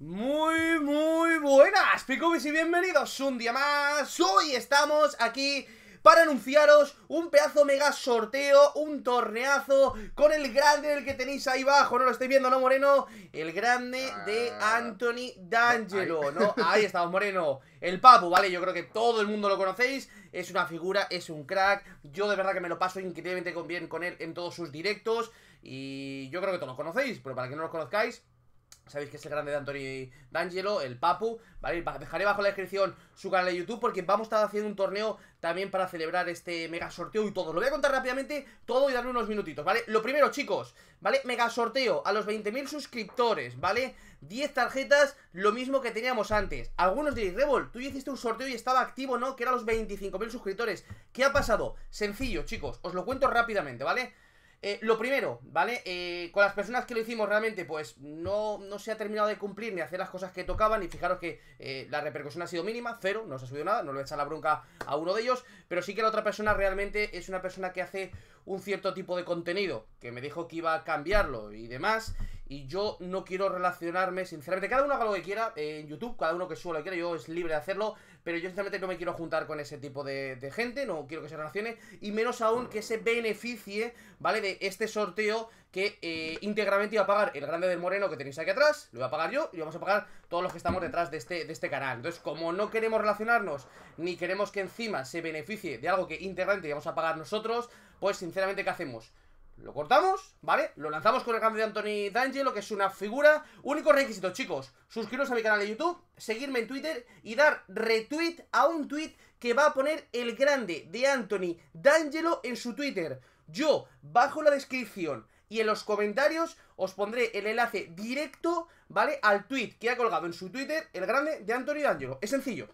Muy, muy buenas, Picubis y bienvenidos un día más Hoy estamos aquí para anunciaros un pedazo mega sorteo, un torneazo con el grande del que tenéis ahí abajo, ¿no lo estáis viendo, no, Moreno? El grande de Ah. Anthony D'Angelo, ¿no? Ahí estamos, Moreno El Papu, ¿vale? Yo creo que todo el mundo lo conocéis Es una figura, es un crack Yo de verdad que me lo paso increíblemente bien con él en todos sus directos Y yo creo que todos lo conocéis, pero para que no lo conozcáis Sabéis que es el grande de Anthony D'Angelo, el Papu, ¿vale? Dejaré bajo la descripción su canal de YouTube porque vamos a estar haciendo un torneo también para celebrar este mega sorteo y todo. Lo voy a contar rápidamente todo y darle unos minutitos, ¿vale? Lo primero, chicos, ¿vale? Mega sorteo a los 20.000 suscriptores, ¿vale? 10 tarjetas, lo mismo que teníamos antes. Algunos diréis, Revol, tú ya hiciste un sorteo y estaba activo, ¿no? Que era los 25.000 suscriptores. ¿Qué ha pasado? Sencillo, chicos, os lo cuento rápidamente, ¿vale? Eh, lo primero, ¿vale? Eh, con las personas que lo hicimos realmente, pues no, no se ha terminado de cumplir ni hacer las cosas que tocaban. Y fijaros que eh, la repercusión ha sido mínima, cero, no se ha subido nada, no le voy a echar la bronca a uno de ellos. Pero sí que la otra persona realmente es una persona que hace un cierto tipo de contenido, que me dijo que iba a cambiarlo y demás. Y yo no quiero relacionarme, sinceramente, cada uno haga lo que quiera eh, en YouTube, cada uno que suba lo que quiera, yo es libre de hacerlo, pero yo sinceramente no me quiero juntar con ese tipo de, gente, no quiero que se relacione, y menos aún que se beneficie, ¿vale? De este sorteo que eh, íntegramente iba a pagar el grande del moreno que tenéis aquí atrás, lo voy a pagar yo, y vamos a pagar todos los que estamos detrás de este, de este canal. Entonces, como no queremos relacionarnos, ni queremos que encima se beneficie de algo que íntegramente vamos a pagar nosotros, pues sinceramente, ¿qué hacemos? Lo cortamos, ¿vale? Lo lanzamos con el grande de Anthony D'Angelo, que es una figura. Único requisito, chicos. Suscribiros a mi canal de YouTube, seguirme en Twitter y dar retweet a un tweet que va a poner el grande de Anthony D'Angelo en su Twitter. Yo, bajo la descripción y en los comentarios, os pondré el enlace directo, ¿vale? Al tweet que ha colgado en su Twitter el grande de Anthony D'Angelo. Es sencillo.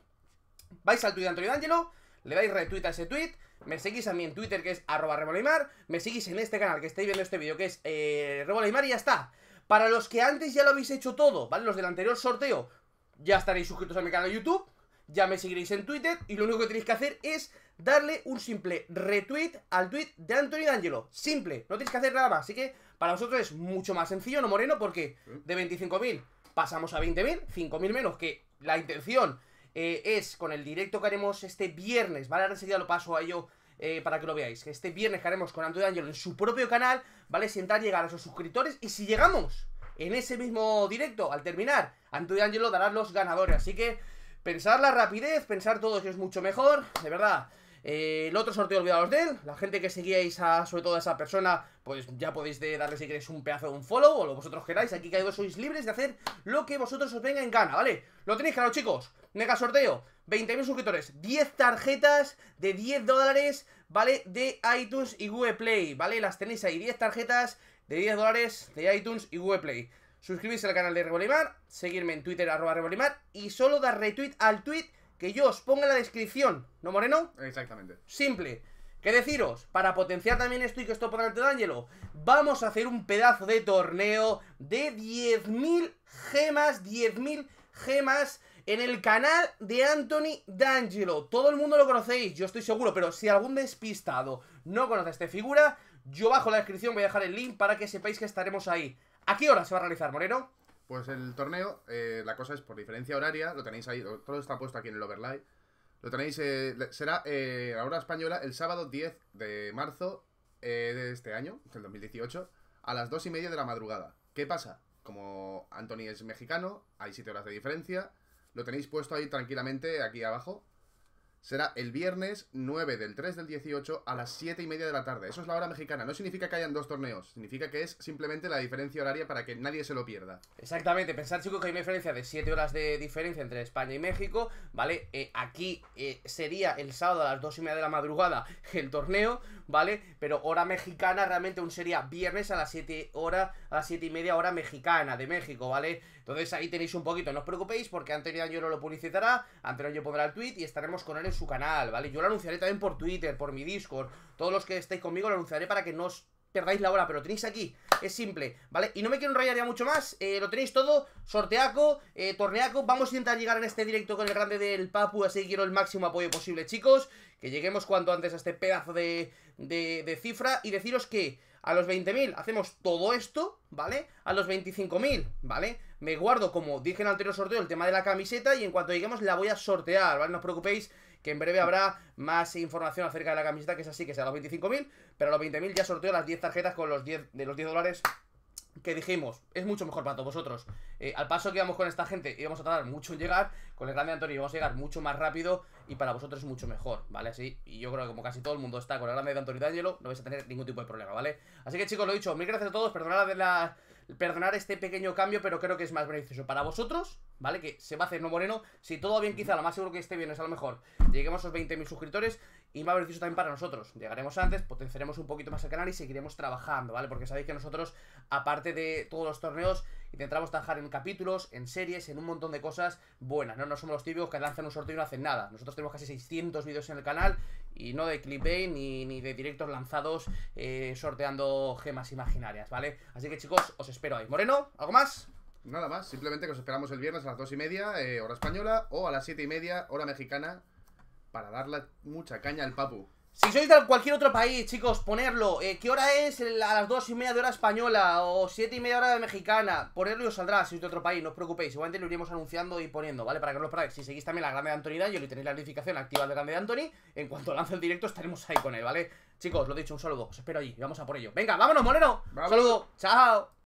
Vais al tweet de Anthony D'Angelo, le dais retweet a ese tweet, me seguís a mí en Twitter que es arroba me seguís en este canal que estáis viendo este vídeo que es eh, y ya está. Para los que antes ya lo habéis hecho todo, ¿vale? Los del anterior sorteo, ya estaréis suscritos a mi canal de YouTube, ya me seguiréis en Twitter y lo único que tenéis que hacer es darle un simple retweet al tweet de Anthony D'Angelo. Simple, no tenéis que hacer nada más. Así que para vosotros es mucho más sencillo, ¿no, Moreno? Porque de 25.000 pasamos a 20.000, 5.000 menos que la intención eh, es con el directo que haremos este viernes, ¿vale? Ahora enseguida lo paso a ello eh, para que lo veáis. Este viernes que haremos con Antonio Ángelo en su propio canal, ¿vale? Es intentar llegar a esos suscriptores y si llegamos en ese mismo directo, al terminar, Antonio Ángelo dará los ganadores. Así que pensar la rapidez, pensar todo que es mucho mejor, de verdad. Eh, el otro sorteo olvidados de él. La gente que seguíais a, sobre todo a esa persona, pues ya podéis darle si queréis un pedazo de un follow o lo vosotros queráis. Aquí cada sois libres de hacer lo que vosotros os venga en gana, ¿vale? Lo tenéis claro, chicos. Mega sorteo, 20.000 suscriptores, 10 tarjetas de 10 dólares, ¿vale? De iTunes y Google Play, ¿vale? Las tenéis ahí, 10 tarjetas de 10 dólares de iTunes y Google Play. Suscribirse al canal de Rebolimar, seguirme en Twitter, arroba Rebolimar, y solo dar retweet al tweet que yo os ponga en la descripción, ¿no, Moreno? Exactamente. Simple. Que deciros, para potenciar también esto y que esto por delante de Ángelo, vamos a hacer un pedazo de torneo de 10.000 gemas, 10.000 gemas en el canal de Anthony D'Angelo. Todo el mundo lo conocéis, yo estoy seguro, pero si algún despistado no conoce esta figura, yo bajo la descripción voy a dejar el link para que sepáis que estaremos ahí. ¿A qué hora se va a realizar, Moreno? Pues el torneo, eh, la cosa es por diferencia horaria, lo tenéis ahí, todo está puesto aquí en el overlay. Lo tenéis, eh, será eh, a hora española el sábado 10 de marzo eh, de este año, del 2018, a las 2 y media de la madrugada. ¿Qué pasa? Como Anthony es mexicano, hay 7 horas de diferencia, lo tenéis puesto ahí tranquilamente aquí abajo. Será el viernes 9 del 3 del 18 a las 7 y media de la tarde. Eso es la hora mexicana. No significa que hayan dos torneos. Significa que es simplemente la diferencia horaria para que nadie se lo pierda. Exactamente, pensad chicos que hay una diferencia de 7 horas de diferencia entre España y México, ¿vale? Eh, aquí eh, sería el sábado a las 2 y media de la madrugada el torneo, ¿vale? Pero hora mexicana realmente aún sería viernes a las 7 horas, a las 7 y media hora mexicana de México, ¿vale? Entonces ahí tenéis un poquito, no os preocupéis porque Antonio Añoro lo publicitará, Antonio Añoro pondrá el tweet y estaremos con él en su canal, ¿vale? Yo lo anunciaré también por Twitter, por mi Discord, todos los que estéis conmigo lo anunciaré para que no os perdáis la hora, pero lo tenéis aquí, es simple, ¿vale? Y no me quiero enrollar ya mucho más, eh, lo tenéis todo, sorteaco, eh, torneaco, vamos a intentar llegar en este directo con el grande del Papu, así que quiero el máximo apoyo posible, chicos, que lleguemos cuanto antes a este pedazo de, de, de cifra y deciros que a los 20.000 hacemos todo esto, ¿vale? A los 25.000, ¿vale? me guardo, como dije en el anterior sorteo, el tema de la camiseta y en cuanto lleguemos la voy a sortear, ¿vale? No os preocupéis que en breve habrá más información acerca de la camiseta, que es así, que sea los 25.000, pero a los 20.000 ya sorteo las 10 tarjetas con los 10 de los 10 dólares que dijimos, es mucho mejor para todos vosotros. Eh, al paso que íbamos con esta gente, íbamos a tardar mucho en llegar, con el grande Antonio íbamos a llegar mucho más rápido y para vosotros es mucho mejor, ¿vale? Así, y yo creo que como casi todo el mundo está con el grande de Antonio D'Angelo, no vais a tener ningún tipo de problema, ¿vale? Así que chicos, lo dicho, mil gracias a todos, perdonad de la perdonar este pequeño cambio, pero creo que es más beneficioso para vosotros, ¿vale? Que se va a hacer no moreno. Si todo bien, quizá lo más seguro que esté bien es a lo mejor lleguemos a los 20.000 suscriptores y más beneficioso también para nosotros. Llegaremos antes, potenciaremos un poquito más el canal y seguiremos trabajando, ¿vale? Porque sabéis que nosotros, aparte de todos los torneos, intentamos trabajar en capítulos, en series, en un montón de cosas buenas, ¿no? No somos los típicos que lanzan un sorteo y no hacen nada. Nosotros tenemos casi 600 vídeos en el canal y no de clipbait ni, ni de directos lanzados eh, sorteando gemas imaginarias, ¿vale? Así que chicos, os espero ahí. Moreno, ¿algo más? Nada más, simplemente que os esperamos el viernes a las 2 y media, eh, hora española, o a las 7 y media, hora mexicana, para darle mucha caña al papu. Si sois de cualquier otro país, chicos, ponerlo. Eh, ¿Qué hora es? A las 2 y media de hora española o 7 y media hora de mexicana. Ponerlo y os saldrá si sois de otro país, no os preocupéis. Igualmente lo iremos anunciando y poniendo, ¿vale? Para que no lo perdáis. Si seguís también la grande de Anthony Daniel y tenéis la notificación activa del grande de Anthony, en cuanto lance el directo estaremos ahí con él, ¿vale? Chicos, lo dicho, un saludo. Os espero allí. Vamos a por ello. Venga, vámonos, Moreno. Vamos. Saludo. Chao.